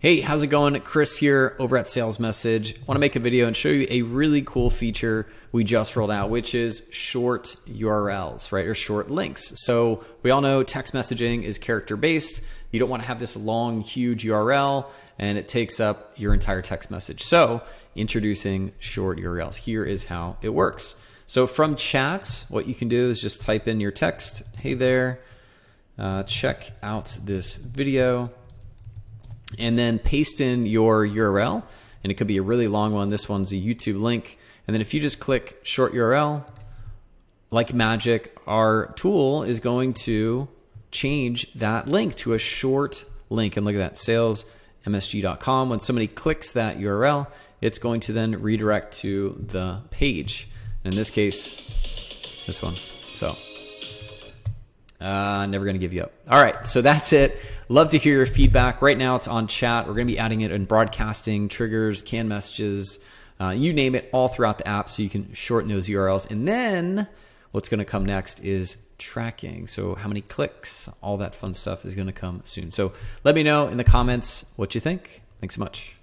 Hey, how's it going? Chris here over at Sales Message. I want to make a video and show you a really cool feature we just rolled out, which is short URLs, right? Or short links. So we all know text messaging is character based. You don't want to have this long, huge URL and it takes up your entire text message. So introducing short URLs. Here is how it works. So from chat, what you can do is just type in your text. Hey there, uh, check out this video and then paste in your URL. And it could be a really long one. This one's a YouTube link. And then if you just click short URL, like magic, our tool is going to change that link to a short link. And look at that, salesmsg.com. When somebody clicks that URL, it's going to then redirect to the page. And in this case, this one. So, uh, never to give you up. All right, so that's it. Love to hear your feedback. Right now, it's on chat. We're going to be adding it in broadcasting, triggers, canned messages, uh, you name it, all throughout the app so you can shorten those URLs. And then what's going to come next is tracking. So, how many clicks, all that fun stuff is going to come soon. So, let me know in the comments what you think. Thanks so much.